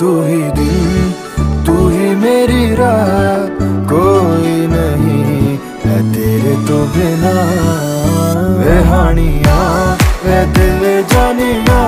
तू ही दिल, तू ही मेरी राह, कोई नहीं है तेरे तो बिना। वे हानिया, वे दिल जानिया